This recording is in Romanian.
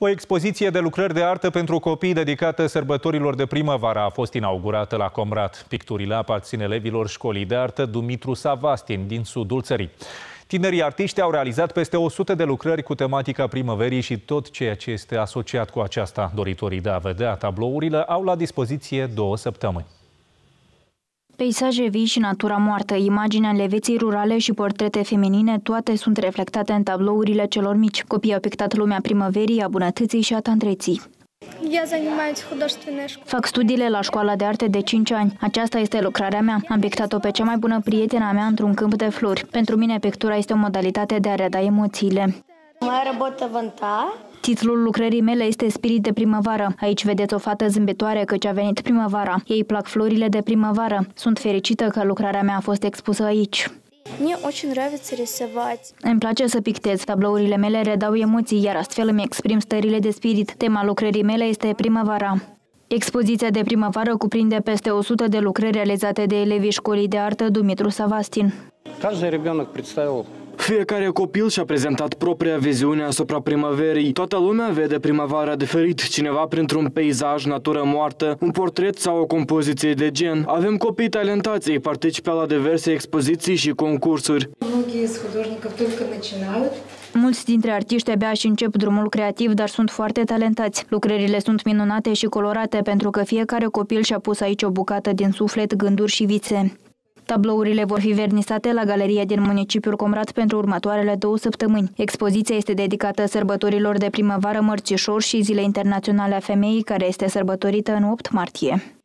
O expoziție de lucrări de artă pentru copii dedicată sărbătorilor de primăvară a fost inaugurată la Comrat. Picturile aparțin elevilor școlii de artă Dumitru Savastin din sudul țării. Tinerii artiști au realizat peste 100 de lucrări cu tematica primăverii și tot ceea ce este asociat cu aceasta. Doritorii de a vedea tablourile au la dispoziție două săptămâni. Peisaje vii și natura moartă, imagini ale vieții rurale și portrete feminine, toate sunt reflectate în tablourile celor mici. Copiii au pictat lumea primăverii, a bunătății și a tandreții. Fac studiile la școala de arte de 5 ani. Aceasta este lucrarea mea. Am pictat-o pe cea mai bună prietena mea într-un câmp de flori. Pentru mine, pictura este o modalitate de a reda emoțiile. Mai работа Titlul lucrării mele este Spirit de primăvară. Aici vedeți o fată zâmbitoare căci a venit primăvara. Ei plac florile de primăvară. Sunt fericită că lucrarea mea a fost expusă aici. Мне очень нравится рисовать. Îmi place să pictez. Tablourile mele redau emoții, iar astfel îmi exprim stările de spirit. Tema lucrării mele este primăvara. Expoziția de primăvară cuprinde peste 100 de lucrări realizate de elevii școlii de artă Dumitru Savastin. Каждый ребенок представил fiecare copil și-a prezentat propria viziune asupra primăverii. Toată lumea vede primăvara diferit, cineva printr-un peisaj, natură moartă, un portret sau o compoziție de gen. Avem copii talentați, ei participă la diverse expoziții și concursuri. Mulți dintre artiști abia și încep drumul creativ, dar sunt foarte talentați. Lucrările sunt minunate și colorate pentru că fiecare copil și-a pus aici o bucată din suflet, gânduri și vise. Tablourile vor fi vernisate la galeria din municipiul Comrat pentru următoarele două săptămâni. Expoziția este dedicată sărbătorilor de primăvară Mărțișor și Zile Internaționale a Femeii, care este sărbătorită în 8 martie.